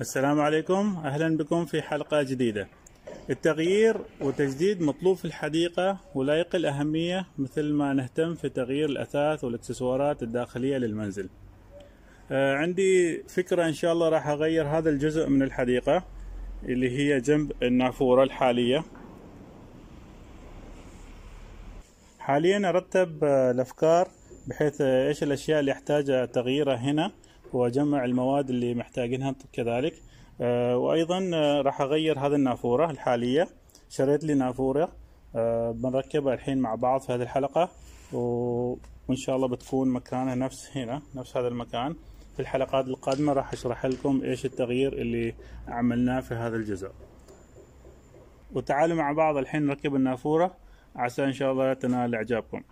السلام عليكم. أهلا بكم في حلقة جديدة. التغيير وتجديد مطلوب في الحديقة ولا يقل أهمية مثل ما نهتم في تغيير الأثاث والإكسسوارات الداخلية للمنزل. آه عندي فكرة إن شاء الله راح أغير هذا الجزء من الحديقة اللي هي جنب النافورة الحالية. حاليا أرتب آه الأفكار بحيث آه إيش الأشياء اللي أحتاج تغييرها هنا وأجمع المواد اللي محتاجينها كذلك. آه وأيضا راح أغير هذه النافورة الحالية. شريت لي نافورة بنركبها الحين مع بعض في هذه الحلقة وإن شاء الله بتكون مكانها نفس هنا نفس هذا المكان. في الحلقات القادمة راح أشرح لكم إيش التغيير اللي عملناه في هذا الجزء. وتعالوا مع بعض الحين نركب النافورة. عسى إن شاء الله تنال إعجابكم.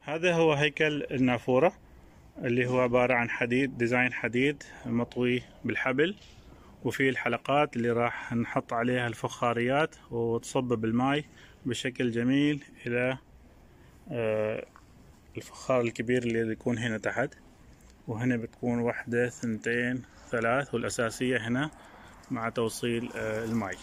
هذا هو هيكل النافورة اللي هو عبارة عن حديد design حديد مطوي بالحبل وفي الحلقات اللي راح نحط عليها الفخاريات وتصب بالماي بشكل جميل إلى الفخار الكبير اللي يكون هنا تحت. وهنا بتكون واحدة ثنتين ثلاث والأساسية هنا مع توصيل الماي.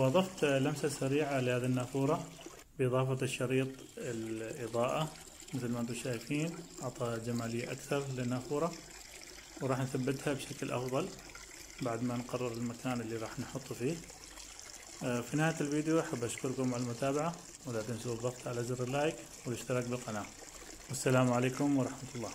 وأضفت لمسة سريعة لهذه النافورة بإضافة الشريط الإضاءة. مثل ما أنتم شايفين أعطى جمالية أكثر للنافورة وراح نثبتها بشكل أفضل بعد ما نقرر المكان اللي راح نحطه فيه. في نهاية الفيديو أحب أشكركم على المتابعة ولا تنسوا الضغط على زر اللايك والاشتراك بالقناة. والسلام عليكم ورحمة الله.